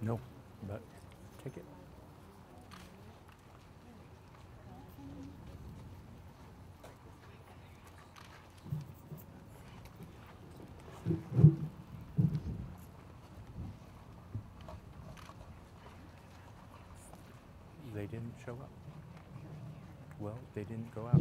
No, but take it. They didn't show up. Well, they didn't go out.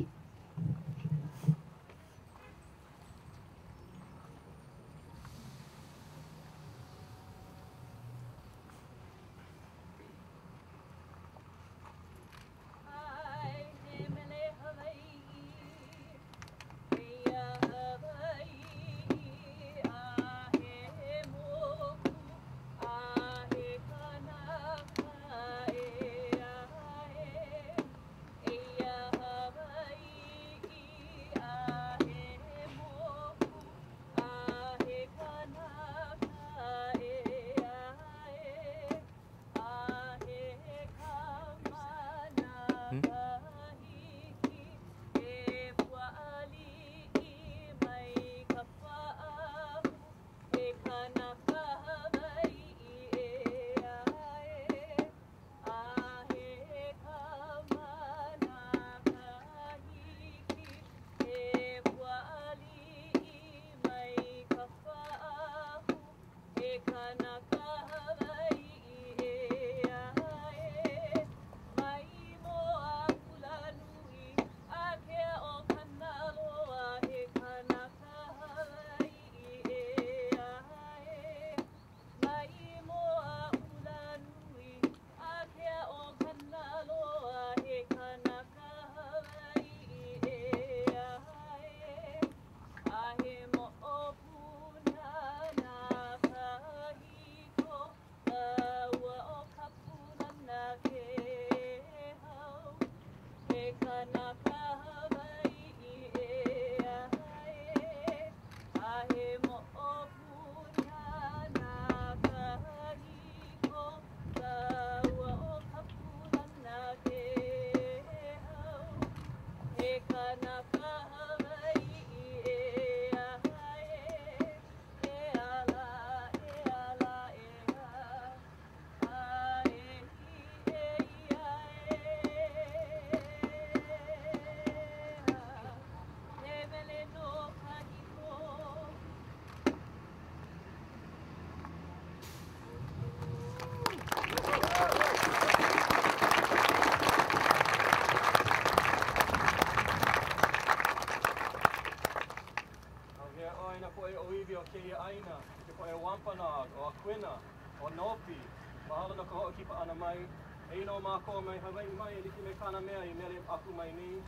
Aina, te koe wampana, o Aquina, o Nopi, mahalo na ka hoʻokipa ana mai, e ino mā ko mai Hawaii mai, e liki me kana mea i mele aku mai ni.